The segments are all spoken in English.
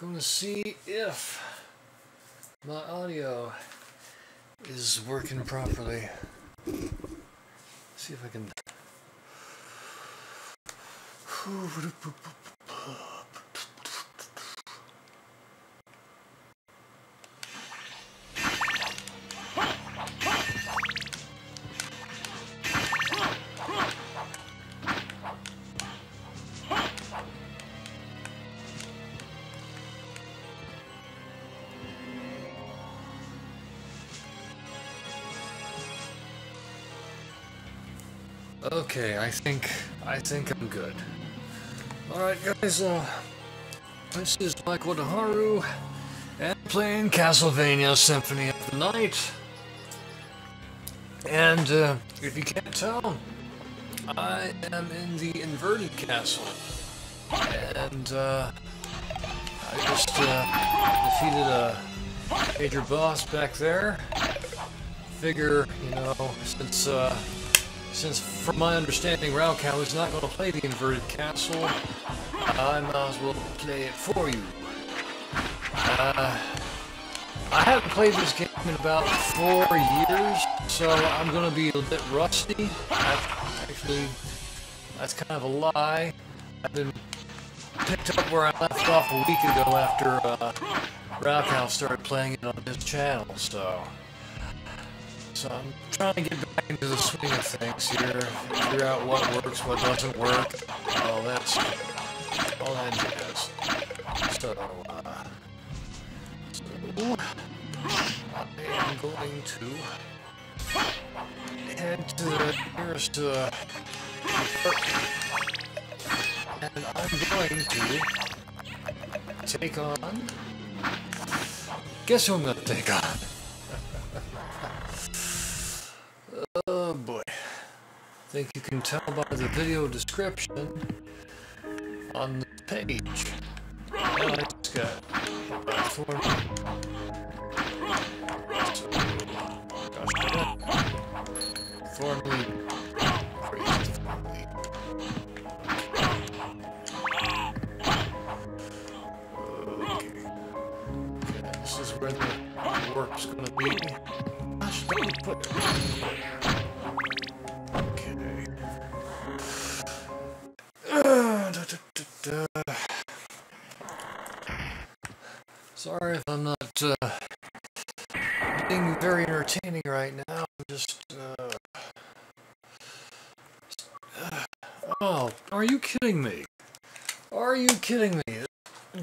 going to see if my audio is working properly. See if I can. Okay, I think I think I'm good. Alright guys, uh this is Michael Daharu and playing Castlevania Symphony of the Night. And uh, if you can't tell, I am in the inverted castle. And uh, I just uh, defeated a major boss back there. Figure, you know, since uh, since from my understanding Raocow is not going to play the inverted castle, I might as well play it for you. Uh, I haven't played this game in about four years, so I'm going to be a bit rusty. actually, that's kind of a lie. I've been picked up where I left off a week ago after uh, Raocow started playing it on his channel, so... So I'm trying to get back into the swing of things here, figure out what works, what doesn't work, all that stuff, all that jazz. So, uh, so I am going to head to the nearest uh, and I'm going to take on. Guess who I'm to take on? I think you can tell by the video description on the page. I just got form. So, gosh, is where the work's gonna be. Gosh, don't put Sorry if I'm not uh, being very entertaining right now. I'm just. Uh, oh, are you kidding me? Are you kidding me?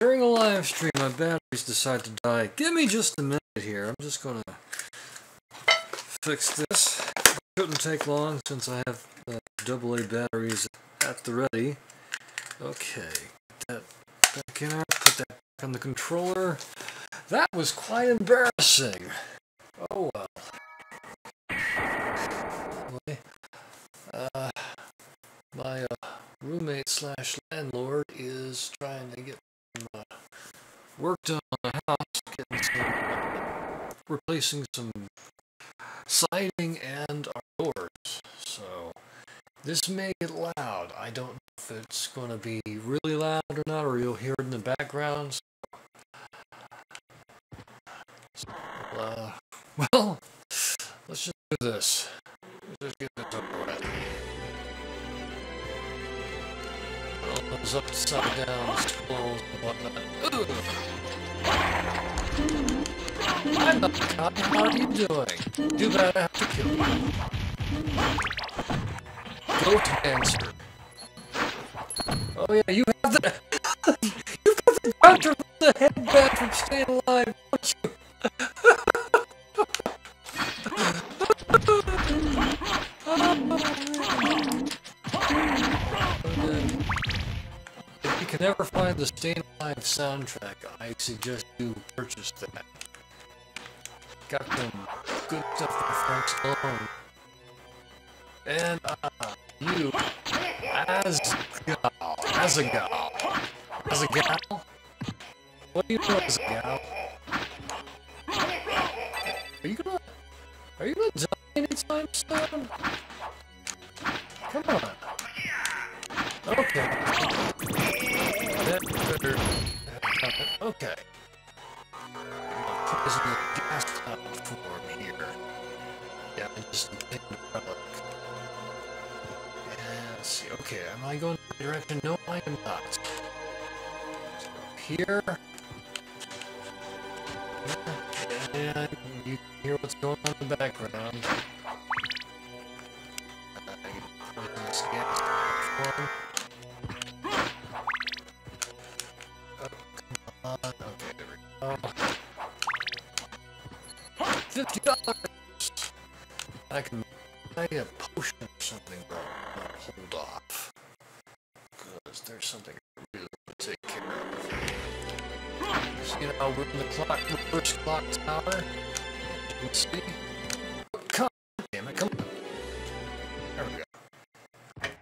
During a live stream, my batteries decide to die. Give me just a minute here. I'm just gonna fix this. It shouldn't take long since I have uh, AA batteries at the ready. Okay, that back in, put that back on the controller. That was quite embarrassing. Oh well. Uh, my uh, roommate slash landlord is trying to get some uh, work done on the house, getting some, replacing some siding and our doors. So this may get loud. I don't it's going to be really loud or not, or you'll hear it in the background. So, uh, well, let's just do this. Let's just get this over with. All those upside down skulls and whatnot. Ugh. I'm. How are you doing? Too bad I have to kill you. Goat answer. Oh yeah, you have the you got the doctor with the headband from staying alive, don't you? if you can never find the Staying Alive soundtrack, I suggest you purchase that. Got some good stuff from Frank Stallone. And, uh, you as gal, Azaghal, as a gal. What do you do Azaghal? Are you gonna, are you gonna die anytime soon? Let's see. Okay, am I going the right direction? No, I am not. So here. And you can hear what's going on in the background. Go. Fifty dollars. I can buy a potion or something, gonna hold off because there's something I really want to take care of. So, you know, we're in the clock, the first clock tower. You can see. Come, damn it, come on. There we go.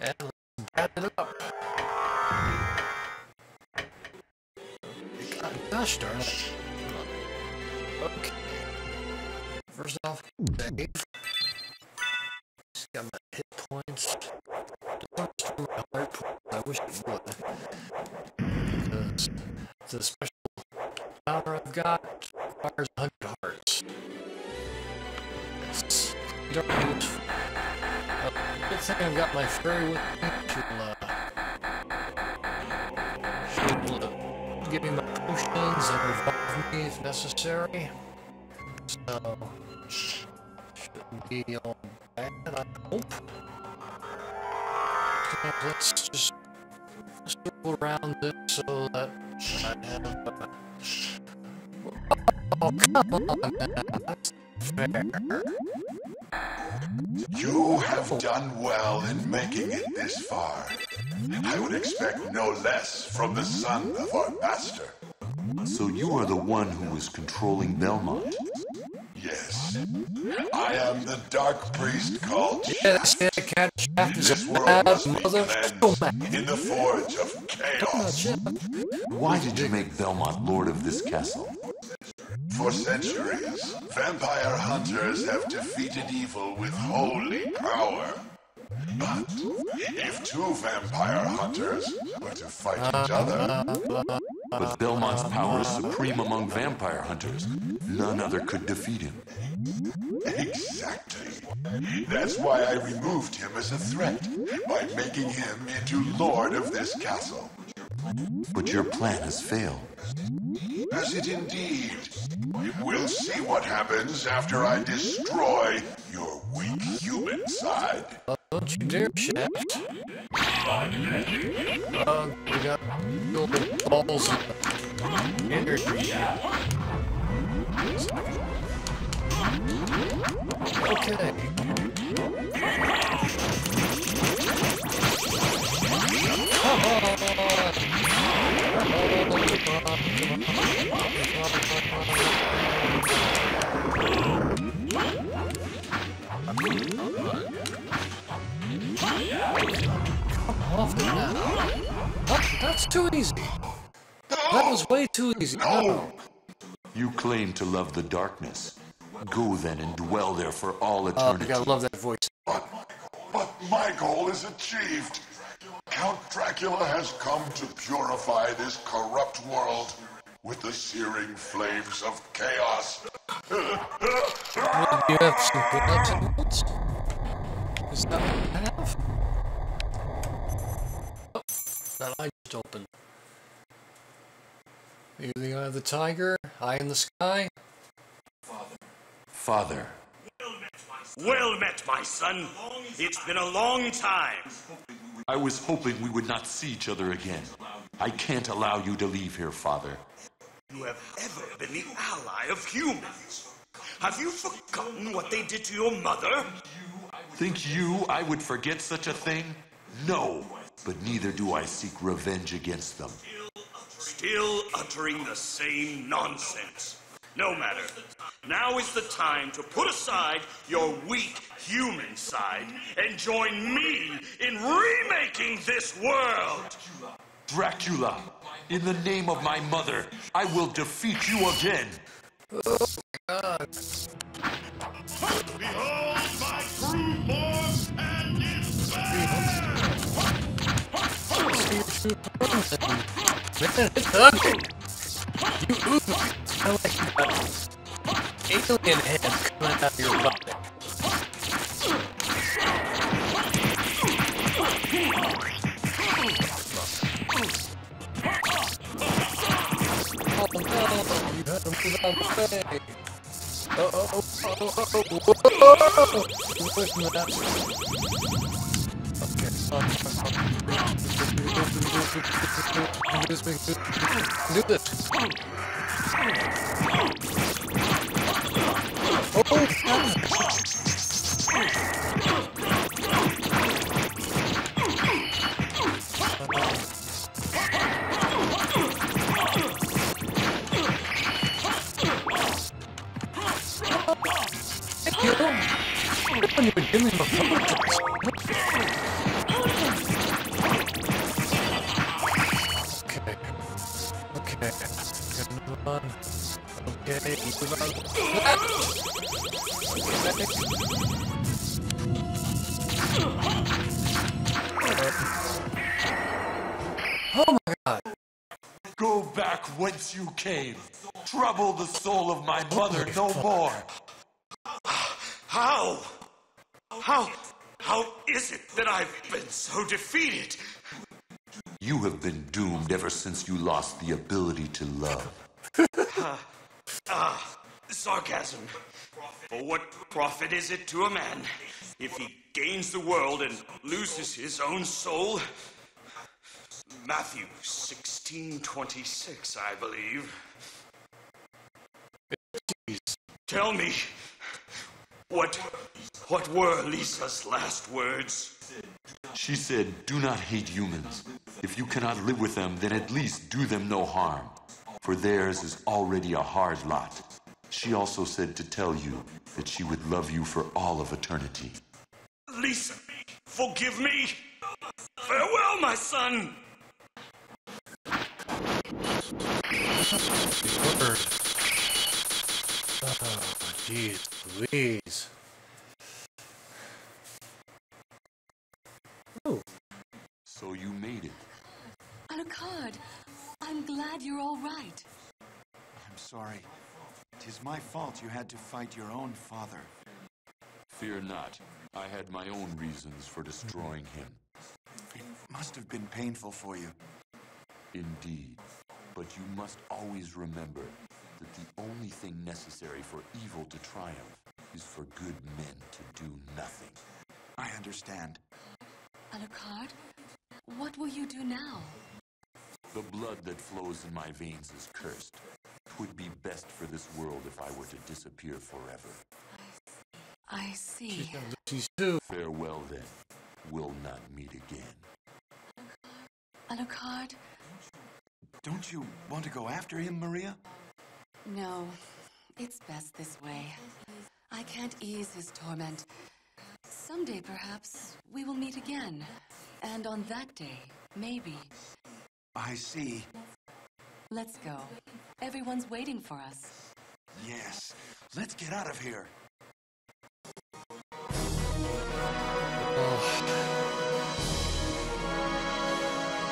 And let's bat it up. God, gosh darn it. Okay. First off. Just got my hit points. To heart points. I wish it would. Because the special power I've got requires 100 hearts. It's darn useful. Uh, good thing I've got my fairy with me. She'll, uh, uh, give me my potions and revive me if necessary. So, shouldn't be all bad, I hope. So let's just circle around so that I have. Uh, oh, come on. That's fair. You have done well in making it this far. I would expect no less from the son of our master. So you are the one who was controlling Belmont. Yes. I am the dark priest called Yeah, that's it. Cat Shaft This world bad must be cleansed in the forge of chaos. Why did you make Belmont lord of this castle? For centuries, vampire hunters have defeated evil with holy power. But if two vampire hunters were to fight each other, But uh, Belmont's uh, power is uh, supreme among vampire hunters. None other could defeat him. Exactly. That's why I removed him as a threat by making him into lord of this castle. But your plan has failed. Has it indeed? We'll see what happens after I destroy your weak human side. Don't you dare, Shaft. Uh, we got energy. Okay. Off now. That- that's too easy. That was way too easy. No! You claim to love the darkness. Go then and dwell there for all Oh, I eternity. gotta love that voice. But, but my goal is achieved. Count Dracula has come to purify this corrupt world with the searing flames of chaos. Do you have some gloves and boots? Is that what I have? Oh, that eye just opened. You the eye of the tiger, eye in the sky. Father, Father. Well met, my son. It's been a long time. I was hoping we would not see each other again. I can't allow you to leave here, Father. You have ever been the ally of humans. Have you forgotten what they did to your mother? Think you I would forget such a thing? No, but neither do I seek revenge against them. Still uttering the same nonsense. No matter. Now is the time to put aside your weak human side and join me in remaking this world. Dracula, in the name of my mother, I will defeat you again. Oh, God, Behold my true form and its Man, it's ugly. You ooze. Like you alien hands coming out of your body. Oh no, you had to move out of the way. Oh, oh, oh, oh, oh, oh, whoa! You're pushing that. Okay, um, do this, make this, do this. Oh, Oh my god. Go back whence you came. Trouble the soul of my mother no more. How? How? How is it that I've been so defeated? You have been doomed ever since you lost the ability to love. Sarcasm. For what profit is it to a man if he gains the world and loses his own soul? Matthew 16:26, I believe. Please Tell me, what what were Lisa's last words? She said, Do not hate humans. If you cannot live with them, then at least do them no harm. For theirs is already a hard lot. She also said to tell you that she would love you for all of eternity. Lisa, forgive me. Farewell, my son. Word. Oh, jeez, Louise. Oh, So you made it. Alucard, I'm glad you're all right. I'm sorry. Tis my fault you had to fight your own father. Fear not. I had my own reasons for destroying him. It must have been painful for you. Indeed. But you must always remember that the only thing necessary for evil to triumph is for good men to do nothing. I understand. Alucard, what will you do now? The blood that flows in my veins is cursed. Twould be best for this world if I were to disappear forever. I see. she's too. Farewell then. We'll not meet again. Alucard, Don't you want to go after him, Maria? no. It's best this way. I can't ease his torment. Someday, perhaps, we will meet again. And on that day, maybe. I see. Let's go. Everyone's waiting for us. Yes. Let's get out of here.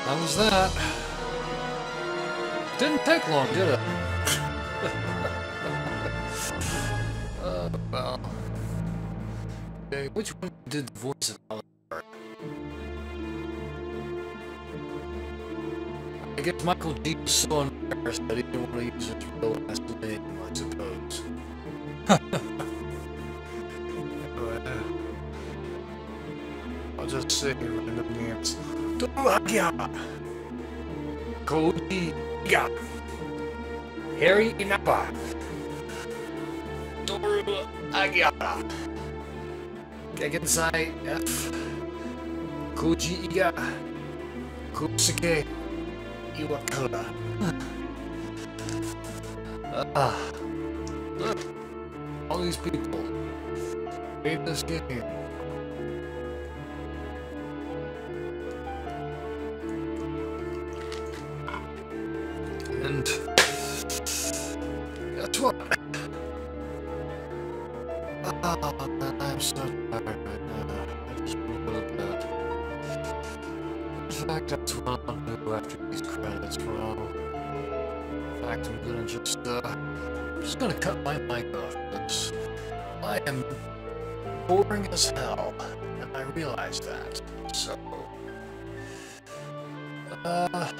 That was that. Didn't take long, did it? uh, well. Okay, which one did the voice of guess Michael G was so embarrassed that he didn't want to use his real last name, I suppose. Oh, I'll just say random names. Duragia! Koji Iga! Harry Inaba! Toru Hagihara! Gegensai F. Koji Iga! Kosuke Iwakura. Ah. Look. All these people. Made this game. And guess what? Man, I'm so tired right now. I just. In fact, that's what I'll do after roll. fact, I'm gonna just, uh, I'm just gonna cut my mic off, because I am boring as hell, and I realize that. So, uh,